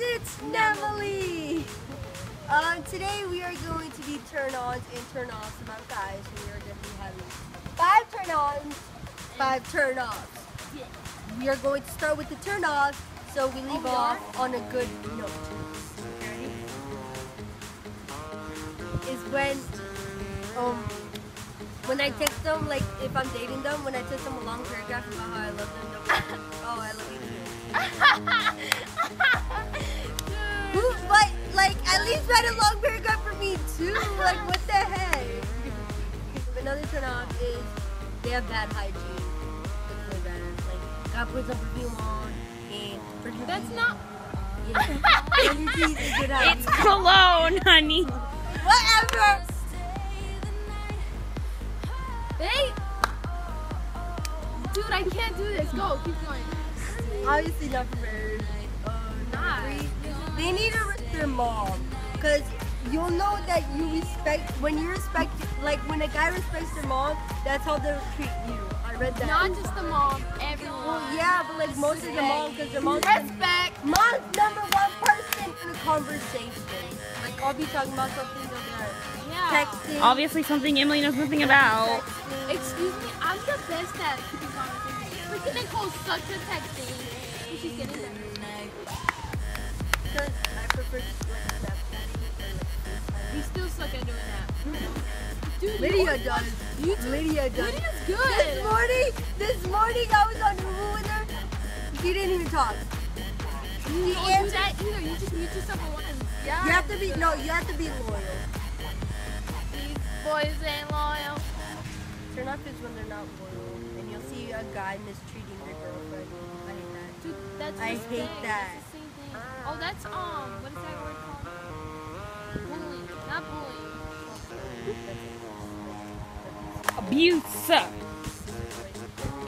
it's Nemelie! Um, today we are going to be turn-ons and turn-offs about guys. We are going to be having five turn-ons, five turn-offs. We are going to start with the turn-offs, so we leave off on a good note. Is when, um, when I text them, like if I'm dating them, when I text them a long paragraph about how I love them, they'll oh, I love you too. But like at least write a long paragraph for me too. Like what the heck? Another turn off is they have bad hygiene. It's really bad. Like gotta put some perfume on and That's not. yeah. Brush your teeth is good hygiene. It's cologne, honey. Whatever. Hey! Dude, I can't do this. Go, keep going. Obviously not prepared. Uh, Not. They need to respect their mom. Cause you'll know that you respect when you respect like when a guy respects their mom, that's how they'll treat you. I read that. Not just the mom, everyone. well, yeah, but like most of the mom, because their mom's Respect. mom's number one person in a conversation. Like I'll be talking about something they'll be Yeah. texting. Obviously something Emelie knows nothing about. texting. Excuse me, I'm the best at keeping conversations. Freaking Nicole sucks at texting. And She's getting better. Because I prefer like that. We still suck at doing that. Dude, Lydia you always does. YouTube. Lydia does. Lydia's This morning, this morning I was on Hulu with her. She didn't even talk. You She don't do answered. that either. You just mute yourself at once. Yeah. You have to be no. You have to be loyal. These boys ain't loyal. Turn off is when they're not loyal, and you'll see a guy mistreating their girlfriend. I hate that. Dude, that's I hate thing. that. It's the same thing. Oh, that's um, what is that word called? Bullying, not bullying. Abuse.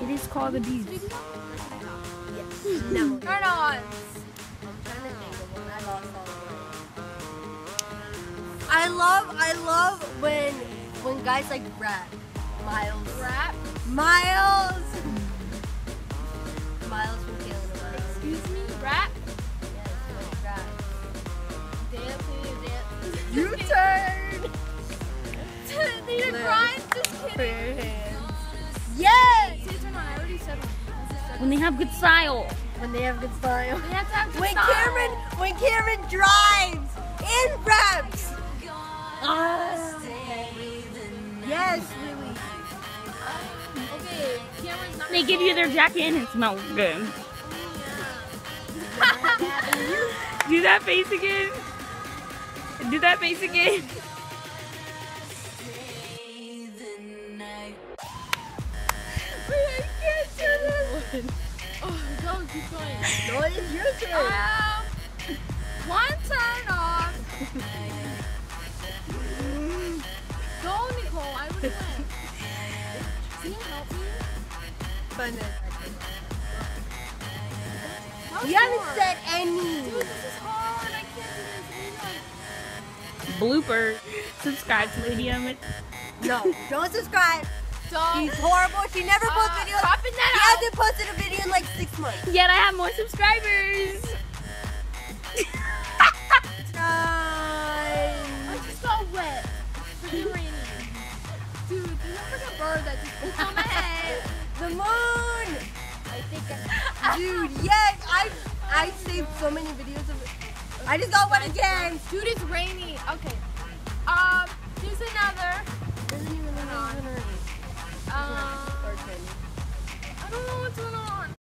It is called abuse. Yes. No. Turn on. Love, I love when when guys like rap. Miles. Rap. Miles. Miles from Killing the Miles. Excuse me. Rap. Yes, like rap. Dance, dance. You turn. Neither Live. Just Put kidding. your hands. Yes. Say turn on. I already said one. I just said When they have good style. When they have good style. They have to have good When style. Cameron, when Cameron drives in raps. Ah. Yes, really. Okay, They give you their jacket and it smells good. Do that face again. Do that face again. I can't do this. Oh, go, keep going. No, it's your turn. Um, one turn off. Five minutes. You haven't said any. Dude, this is hard. I can't do this. Blooper. Subscribe to Lydia Adams. No, don't subscribe. Don't. She's horrible. She never posts Uh, videos. cropping that she out. hasn't posted a video in like six months. Yet I have more subscribers. Time. I just got wet. dude, yes. I I saved so many videos of it. I just got one again. Dude, it's rainy. Okay. Um, here's another. Doesn't even look on. like it's Um. I don't know what's going on.